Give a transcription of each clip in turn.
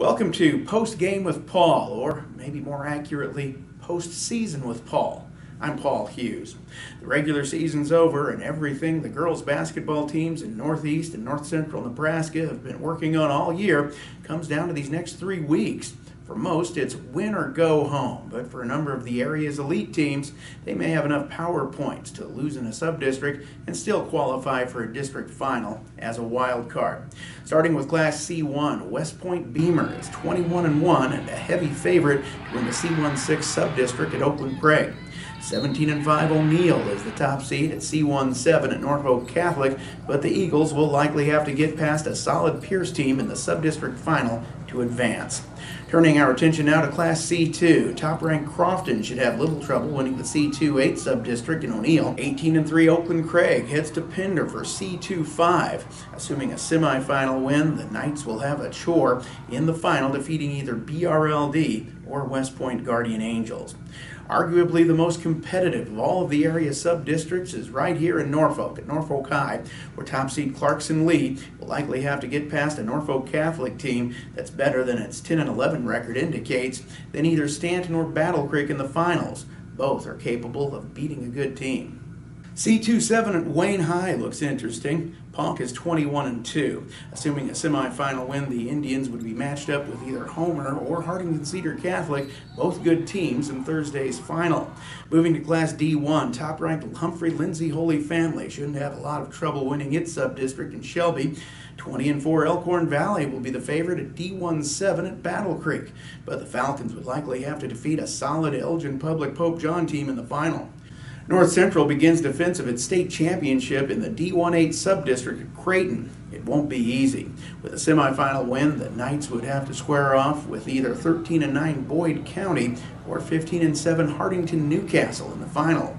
Welcome to Post Game with Paul, or maybe more accurately, Post Season with Paul. I'm Paul Hughes. The regular season's over, and everything the girls' basketball teams in Northeast and North Central Nebraska have been working on all year comes down to these next three weeks. For most, it's win or go home, but for a number of the area's elite teams, they may have enough power points to lose in a subdistrict and still qualify for a district final as a wild card. Starting with Class C1, West Point Beemer is 21 and 1 and a heavy favorite to win the C16 subdistrict at Oakland Craig. 17 and 5 O'Neill is the top seed at C17 at Norfolk Catholic, but the Eagles will likely have to get past a solid Pierce team in the subdistrict final to advance. Turning our attention now to Class C2, top-ranked Crofton should have little trouble winning the C2 8 subdistrict in O'Neill. 18 and 3 Oakland Craig heads to Pender for C2 5. Assuming a semifinal win, the Knights will have a chore in the final, defeating either BRLD or West Point Guardian Angels. Arguably the most competitive of all of the area sub-districts is right here in Norfolk, at Norfolk High, where top seed Clarkson Leigh will likely have to get past a Norfolk Catholic team that's better than its 10 and 11 record indicates than either Stanton or Battle Creek in the finals. Both are capable of beating a good team. C27 at Wayne High looks interesting. Ponca is 21 and 2. Assuming a semifinal win, the Indians would be matched up with either Homer or Hartington Cedar Catholic, both good teams in Thursday's final. Moving to Class D1, top ranked Humphrey Lindsay Holy Family shouldn't have a lot of trouble winning its subdistrict in Shelby. 20 and 4 Elkhorn Valley will be the favorite at D1 7 at Battle Creek, but the Falcons would likely have to defeat a solid Elgin Public Pope John team in the final. North Central begins defense of its state championship in the D1-8 subdistrict at Creighton. It won't be easy. With a semifinal win, the Knights would have to square off with either 13 and 9 Boyd County or 15 and 7 Hartington Newcastle in the final.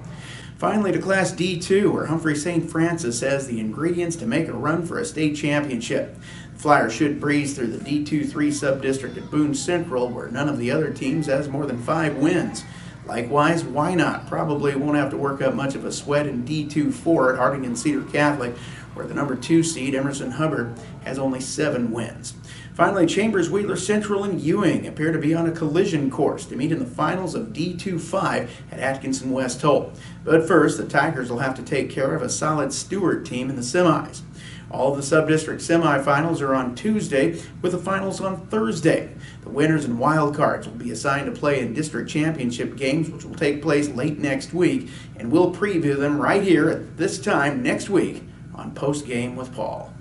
Finally, to Class D2, where Humphrey St. Francis has the ingredients to make a run for a state championship. Flyers should breeze through the D2 3 subdistrict at Boone Central, where none of the other teams has more than five wins. Likewise, Wynot? Probably won't have to work up much of a sweat in D2 4 at Hartington Cedar Catholic, where the number two seed, Emerson Hubbard, has only seven wins. Finally, Chambers, Wheeler Central, and Ewing appear to be on a collision course to meet in the finals of D2 5 at Atkinson West Holt. But first, the Tigers will have to take care of a solid Stuart team in the semis. All the sub-district semifinals are on Tuesday, with the finals on Thursday. The winners and wild cards will be assigned to play in district championship games, which will take place late next week, and we'll preview them right here at this time next week on Post Game with Paul.